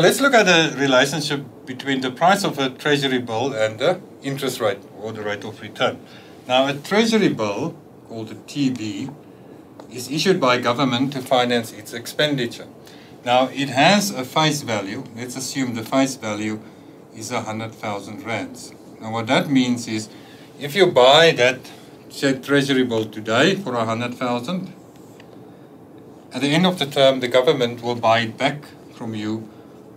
Let's look at the relationship between the price of a treasury bill and the interest rate or the rate of return. Now, a treasury bill called a TB is issued by government to finance its expenditure. Now, it has a face value. Let's assume the face value is 100,000 rands. Now, what that means is if you buy that said treasury bill today for 100,000, at the end of the term, the government will buy it back from you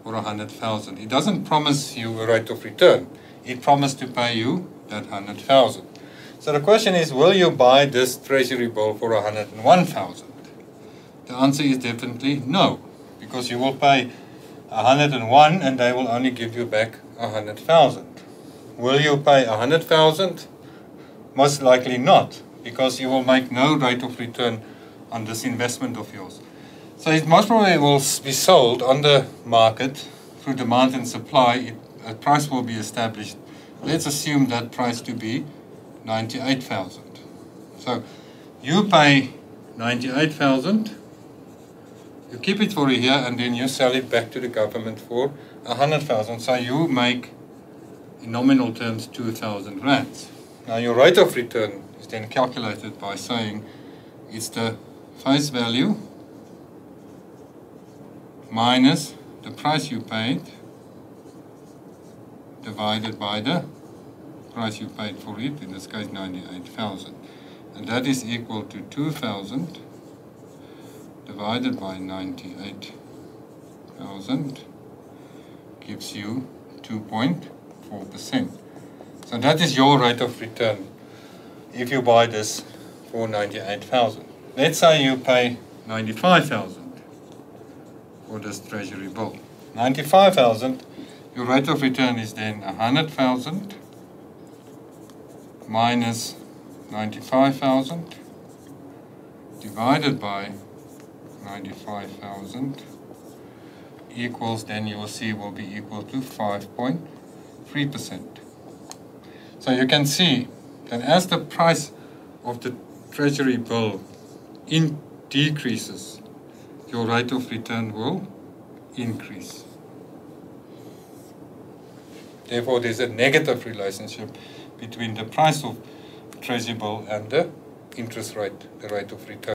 for 100,000. It doesn't promise you a rate of return. It promised to pay you that 100,000. So the question is, will you buy this treasury bill for 101,000? The answer is definitely no, because you will pay 101 and they will only give you back 100,000. Will you pay 100,000? Most likely not, because you will make no rate of return on this investment of yours. So it most probably will be sold on the market through demand and supply. It, a price will be established. Let's assume that price to be 98,000. So you pay 98,000, you keep it for a year and then you sell it back to the government for 100,000. So you make, in nominal terms, 2,000 rands. Now your rate of return is then calculated by saying it's the face value minus the price you paid divided by the price you paid for it, in this case 98,000. And that is equal to 2,000 divided by 98,000 gives you 2.4%. So that is your rate of return if you buy this for 98,000. Let's say you pay 95,000 for this treasury bill. 95,000, your rate of return is then 100,000 minus 95,000 divided by 95,000 equals, then you will see will be equal to 5.3%. So you can see that as the price of the treasury bill in decreases, your rate of return will increase. Therefore, there's a negative relationship between the price of treasury bill and the interest rate, the rate of return.